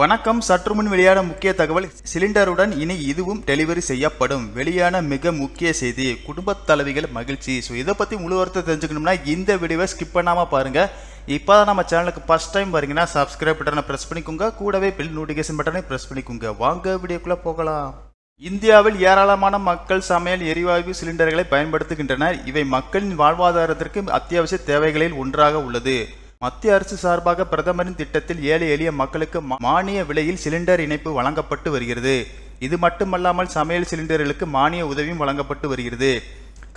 வணக்கம். சற்று முன் வெளியான முக்கிய தகவல் சிலிண்டருடன் இனி இதுவும் டெலிவரி செய்யப்படும். வெளியான மிக முக்கிய செய்தி குடும்பத் தலைவிகள் மகிழ்ச்சி. ஸோ இதை பற்றி முழு வார்த்தை தெரிஞ்சுக்கணும்னா இந்த வீடியோவை ஸ்கிப் பண்ணாமல் பாருங்க. இப்போ தான் நம்ம சேனலுக்கு ஃபர்ஸ்ட் டைம் வரீங்கன்னா சப்ஸ்கிரைப் பட்டனை ப்ரெஸ் பண்ணிக்கோங்க. கூடவே பில் நோட்டிஃபிகேஷன் பட்டனை ப்ரெஸ் பண்ணிக்கோங்க. வாங்க வீடியோக்குள்ளே போகலாம். இந்தியாவில் ஏராளமான மக்கள் சமையல் எரிவாயு சிலிண்டர்களை பயன்படுத்துகின்றனர். இவை மக்களின் வாழ்வாதாரத்திற்கு அத்தியாவசிய தேவைகளில் ஒன்றாக உள்ளது. மத்திய அரசு சார்பாக பிரதமரின் திட்டத்தில் ஏழை எளிய மக்களுக்கு மானிய விலையில் சிலிண்டர் இணைப்பு வழங்கப்பட்டு வருகிறது. இது மட்டுமல்லாமல் சமையல் சிலிண்டர்களுக்கு மானிய உதவியும் வழங்கப்பட்டு வருகிறது.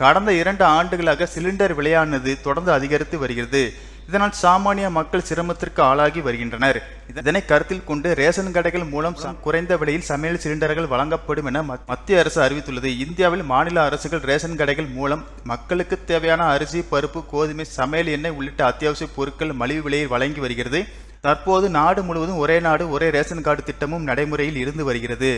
கடந்த இரண்டு ஆண்டுகளாக சிலிண்டர் விலையானது தொடர்ந்து அதிகரித்து வருகிறது. இதனால் சாமானிய மக்கள் சிரமத்திற்கு ஆளாகி வருகின்றனர். இதனை கருத்தில் கொண்டு ரேஷன் கடைகள் மூலம் குறைந்த விலையில் சமையல் சிலிண்டர்கள் வழங்கப்படும் என மத்திய அரசு அறிவித்துள்ளது. இந்தியாவில் மாநில அரசுகள் ரேஷன் கடைகள் மூலம் மக்களுக்கு தேவையான அரிசி பருப்பு கோதுமை சமையல் எண்ணெய் உள்ளிட்ட அத்தியாவசிய பொருட்கள் மலிவு விலையில் வழங்கி வருகிறது. தற்போது நாடு முழுவதும் ஒரே நாடு ஒரே ரேஷன் கார்டு திட்டமும் நடைமுறையில் இருந்து வருகிறது.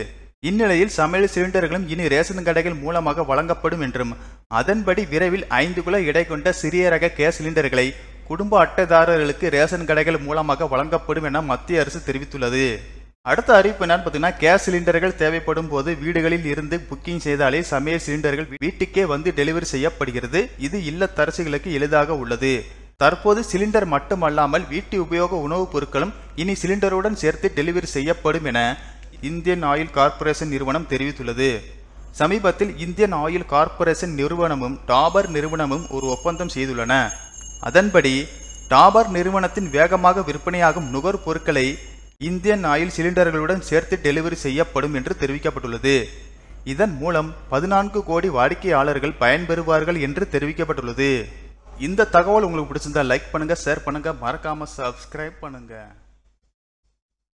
இந்நிலையில் சமையல் சிலிண்டர்களும் இனி ரேஷன் கடைகள் மூலமாக வழங்கப்படும் என்றும் அதன்படி விரைவில் ஐந்து குல எடை கொண்ட சிறிய ரக கேஸ் சிலிண்டர்களை குடும்ப அட்டைதாரர்களுக்கு ரேஷன் கடைகள் மூலமாக வழங்கப்படும் என மத்திய அரசு தெரிவித்துள்ளது. அடுத்த அறிவிப்பு என்னன்னு பார்த்தீங்கன்னா கேஸ் சிலிண்டர்கள் தேவைப்படும் போது வீடுகளில் இருந்து புக்கிங் செய்தாலே சமையல் சிலிண்டர்கள் வீட்டுக்கே வந்து டெலிவரி செய்யப்படுகிறது. இது இல்லத்தரசிகளுக்கு எளிதாக உள்ளது. தற்போது சிலிண்டர் மட்டுமல்லாமல் வீட்டு உபயோக உணவுப் பொருட்களும் இனி சிலிண்டருடன் சேர்த்து டெலிவரி செய்யப்படும் என இந்தியன் ஆயில் கார்ப்பரேஷன் நிறுவனம் தெரிவித்துள்ளது. சமீபத்தில் இந்தியன் ஆயில் கார்ப்பரேஷன் நிறுவனமும் டாபர் நிறுவனமும் ஒரு ஒப்பந்தம் செய்துள்ளன. அதன்படி டாபர் நிறுவனத்தின் வேகமாக விற்பனையாகும் நுகர் பொருட்களை இந்தியன் ஆயில் சிலிண்டர்களுடன் சேர்த்து டெலிவரி செய்யப்படும் என்று தெரிவிக்கப்பட்டுள்ளது. இதன் மூலம் பதினான்கு கோடி வாடிக்கையாளர்கள் பயன்பெறுவார்கள் என்று தெரிவிக்கப்பட்டுள்ளது. இந்த தகவல் உங்களுக்கு பிடிச்சிருந்தா லைக் பண்ணுங்க ஷேர் பண்ணுங்க. மறக்காம சப்ஸ்கிரைப் பண்ணுங்க.